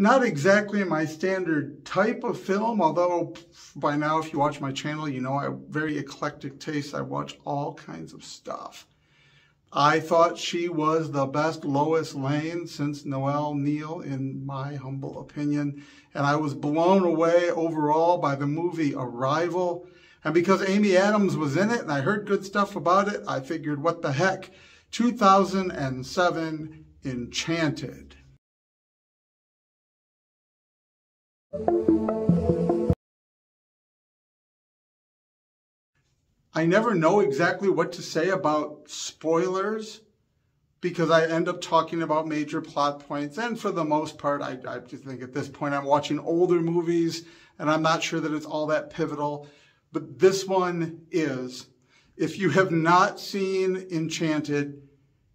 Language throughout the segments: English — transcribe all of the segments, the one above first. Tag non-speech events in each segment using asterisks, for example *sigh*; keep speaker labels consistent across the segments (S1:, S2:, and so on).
S1: Not exactly my standard type of film, although by now, if you watch my channel, you know I have very eclectic taste. I watch all kinds of stuff. I thought she was the best Lois Lane since Noel Neill, in my humble opinion. And I was blown away overall by the movie Arrival. And because Amy Adams was in it and I heard good stuff about it, I figured, what the heck? 2007 Enchanted. I never know exactly what to say about spoilers because I end up talking about major plot points. And for the most part, I, I just think at this point I'm watching older movies and I'm not sure that it's all that pivotal. But this one is. If you have not seen Enchanted,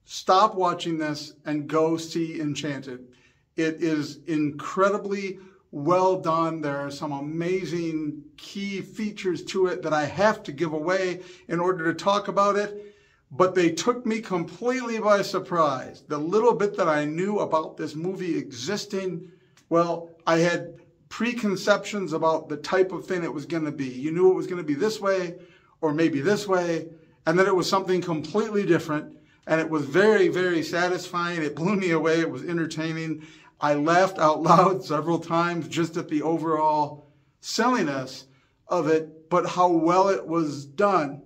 S1: stop watching this and go see Enchanted. It is incredibly well done. There are some amazing key features to it that I have to give away in order to talk about it, but they took me completely by surprise. The little bit that I knew about this movie existing, well, I had preconceptions about the type of thing it was going to be. You knew it was going to be this way or maybe this way, and then it was something completely different. And it was very, very satisfying. It blew me away. It was entertaining. I laughed out loud several times just at the overall silliness of it, but how well it was done.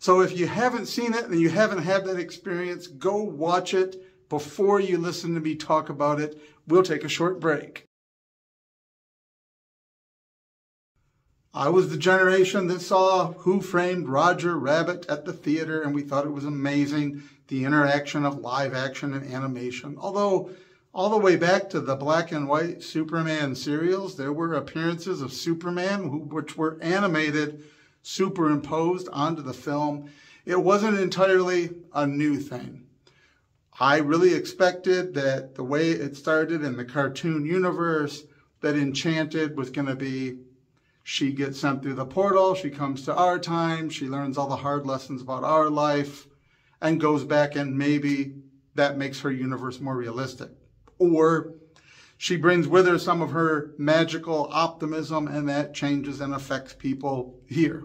S1: So if you haven't seen it and you haven't had that experience, go watch it before you listen to me talk about it. We'll take a short break. I was the generation that saw Who Framed Roger Rabbit at the theater, and we thought it was amazing the interaction of live action and animation. Although all the way back to the black and white Superman serials, there were appearances of Superman who, which were animated, superimposed onto the film. It wasn't entirely a new thing. I really expected that the way it started in the cartoon universe, that Enchanted was going to be she gets sent through the portal, she comes to our time, she learns all the hard lessons about our life, and goes back and maybe that makes her universe more realistic or she brings with her some of her magical optimism and that changes and affects people here.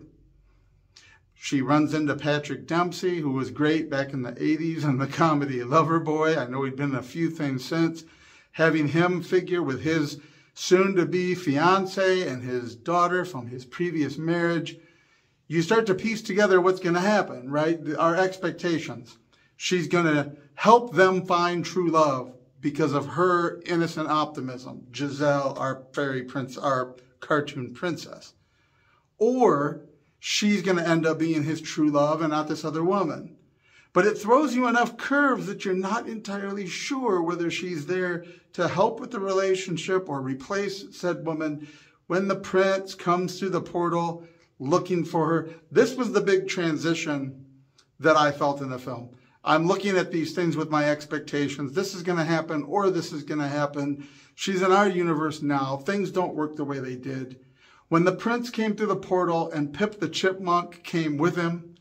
S1: She runs into Patrick Dempsey, who was great back in the 80s in the comedy Loverboy. I know he'd been in a few things since. Having him figure with his soon to be fiance and his daughter from his previous marriage, you start to piece together what's going to happen, right? Our expectations. She's going to help them find true love because of her innocent optimism, Giselle, our fairy prince, our cartoon princess. Or she's going to end up being his true love and not this other woman. But it throws you enough curves that you're not entirely sure whether she's there to help with the relationship or replace said woman when the prince comes through the portal looking for her. This was the big transition that I felt in the film. I'm looking at these things with my expectations. This is going to happen or this is going to happen. She's in our universe now. Things don't work the way they did. When the prince came through the portal and Pip the chipmunk came with him,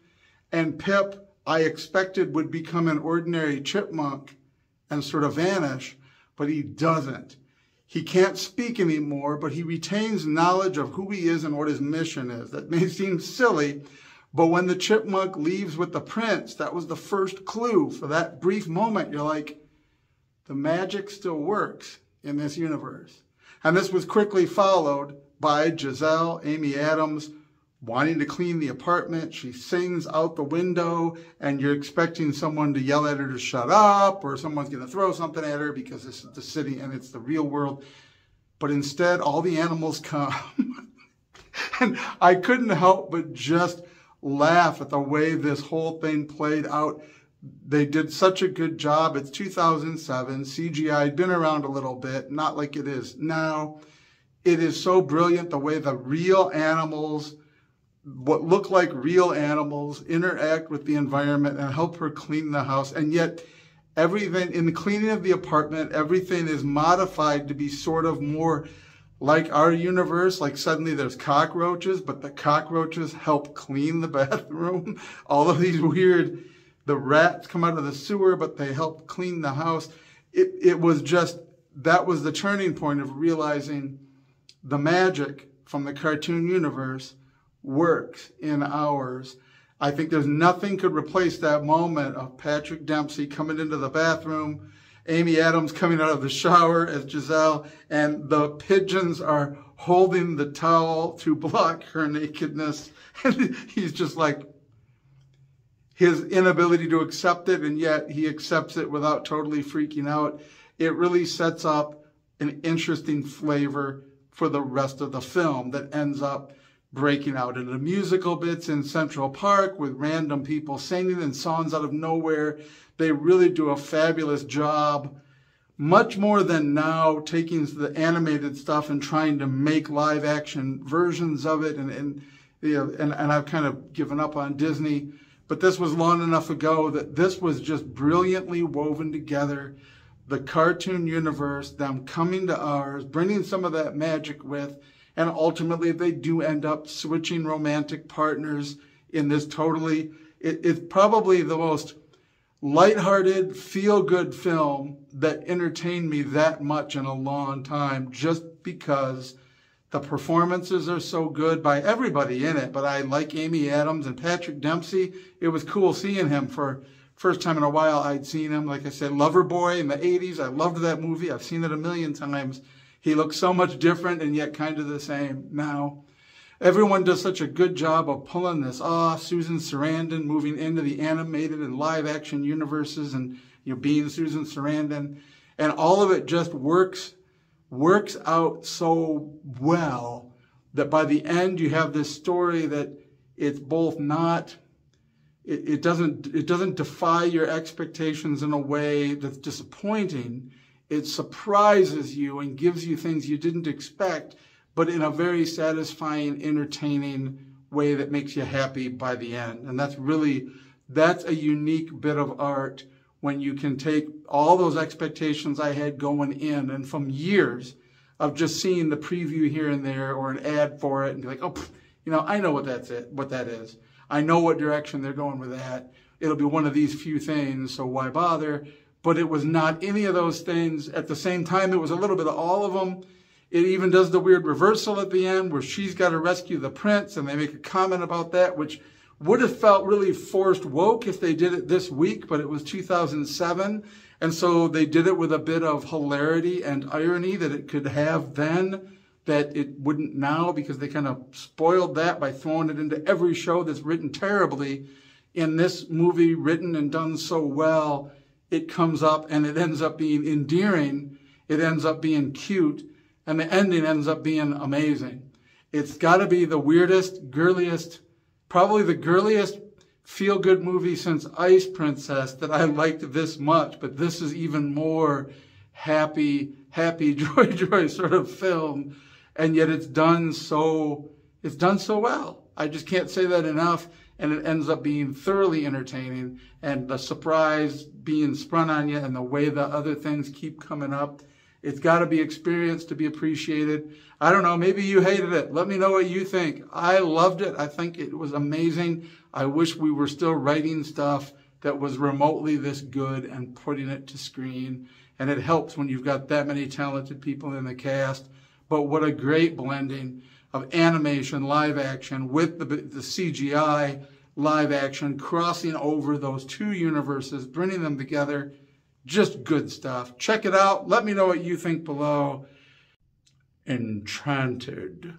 S1: and Pip, I expected, would become an ordinary chipmunk and sort of vanish, but he doesn't. He can't speak anymore, but he retains knowledge of who he is and what his mission is. That may seem silly, but when the chipmunk leaves with the prince, that was the first clue. For that brief moment, you're like, the magic still works in this universe. And this was quickly followed by Giselle, Amy Adams, wanting to clean the apartment. She sings out the window, and you're expecting someone to yell at her to shut up, or someone's going to throw something at her because this is the city and it's the real world. But instead, all the animals *laughs* come. and I couldn't help but just laugh at the way this whole thing played out. They did such a good job. It's 2007. CGI had been around a little bit, not like it is now. It is so brilliant the way the real animals, what look like real animals, interact with the environment and help her clean the house. And yet, everything in the cleaning of the apartment, everything is modified to be sort of more like our universe, like suddenly there's cockroaches, but the cockroaches help clean the *laughs* bathroom. All of these weird, the rats come out of the sewer, but they help clean the house. It, it was just that was the turning point of realizing the magic from the cartoon universe works in ours. I think there's nothing could replace that moment of Patrick Dempsey coming into the bathroom, Amy Adams coming out of the shower as Giselle, and the pigeons are holding the towel to *laughs* block her nakedness. *laughs* And he's just like, his inability to accept it, and yet he accepts it without totally freaking out. It really sets up an interesting flavor for the rest of the film that ends up breaking out into musical bits in Central Park with random people singing and songs out of nowhere. They really do a fabulous job, much more than now taking the animated stuff and trying to make live action versions of it. And, and, you know, and, and I've kind of given up on Disney, but this was long enough ago that this was just brilliantly woven together. The cartoon universe, them coming to ours, bringing some of that magic with, and ultimately they do end up switching romantic partners in this totally, it, it's probably the most lighthearted, feel-good film that entertained me that much in a long time just because the performances are so good by everybody in it. But I like Amy Adams and Patrick Dempsey. It was cool seeing him for first time in a while I'd seen him. Like I said, Loverboy in the 80s. I loved that movie. I've seen it a million times. He looks so much different and yet kind of the same now. Everyone does such a good job of pulling this off. Susan Sarandon moving into the animated and live action universes and you know being Susan Sarandon. And all of it just works works out so well that by the end you have this story that it's both not it, it doesn't it doesn't defy your expectations in a way that's disappointing it surprises you and gives you things you didn't expect, but in a very satisfying, entertaining way that makes you happy by the end. And that's really, that's a unique bit of art when you can take all those expectations I had going in and from years of just seeing the preview here and there or an ad for it and be like, oh, you know, I know what that's it, what that is. I know what direction they're going with that. It'll be one of these few things, so why bother? But it was not any of those things. At the same time, it was a little bit of all of them. It even does the weird reversal at the end where she's got to rescue the prince, and they make a comment about that, which would have felt really forced woke if they did it this week, but it was 2007. And so they did it with a bit of hilarity and irony that it could have then that it wouldn't now because they kind of spoiled that by throwing it into every show that's written terribly. In this movie, written and done so well, it comes up and it ends up being endearing. It ends up being cute and the ending ends up being amazing. It's got to be the weirdest, girliest, probably the girliest feel good movie since Ice Princess that I liked this much, but this is even more happy, happy, *laughs* joy, joy sort of film. And yet it's done so, it's done so well. I just can't say that enough and it ends up being thoroughly entertaining and the surprise being sprung on you and the way the other things keep coming up. It's got to be experienced to be appreciated. I don't know, maybe you hated it. Let me know what you think. I loved it. I think it was amazing. I wish we were still writing stuff that was remotely this good and putting it to screen. And it helps when you've got that many talented people in the cast. But what a great blending of animation, live action with the, the CGI live action, crossing over those two universes, bringing them together. Just good stuff. Check it out. Let me know what you think below. Enchanted.